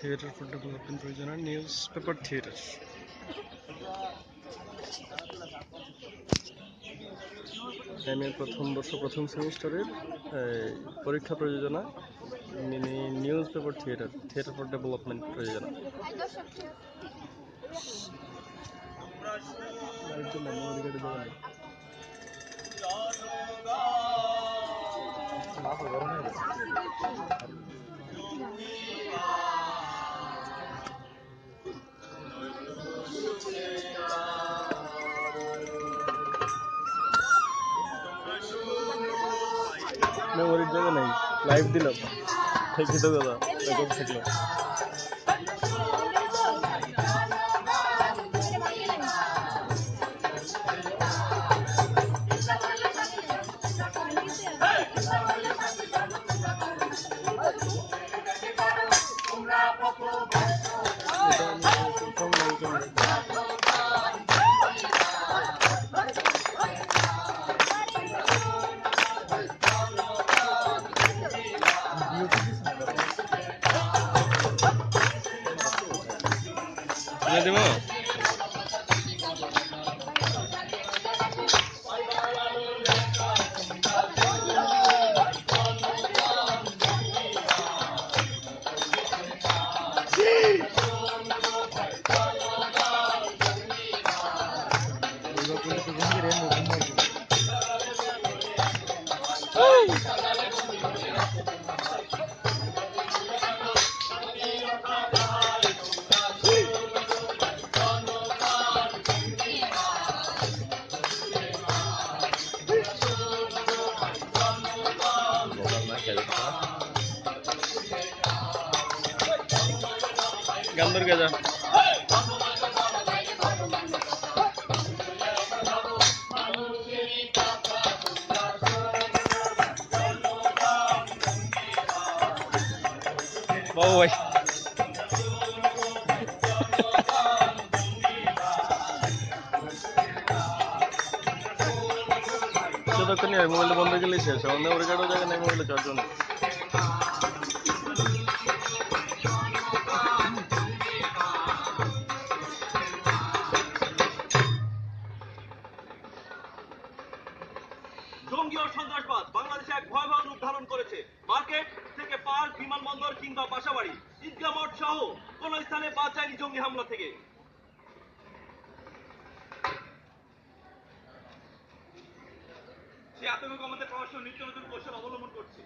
Theatre for Development Regional Newspaper Theatre. M এর প্রথম বর্ষ প্রথম সেমিস্টারের পরীক্ষা প্রযোজনা, mini newspaper theatre theatre for development প্রযোজনা মেমোরির জায়গা নেই। লাইভ দিলাম থেকে তো গেল থাকল Let him up. Woo! গান্দর গেজা বাবু ভাই। যতক্ষণ মোবাইলটা বন্ধ গেলে শেষ আমাদের ওর কাটাও জায়গা নেই মোবাইলে চার্জ সহ কোন স্থানে বাঁচায়নি জঙ্গি হামলা থেকে। সে আতঙ্ক কমাতে প্রশাসন নিত্য নতুন কৌশল অবলম্বন করছে।